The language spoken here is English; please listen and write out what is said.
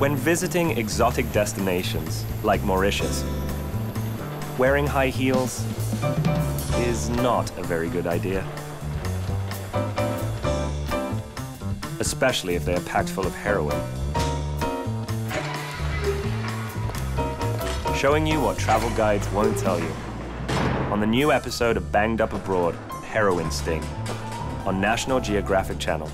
When visiting exotic destinations like Mauritius, wearing high heels is not a very good idea. Especially if they are packed full of heroin. Showing you what travel guides won't tell you. On the new episode of Banged Up Abroad, Heroin Sting, on National Geographic Channel.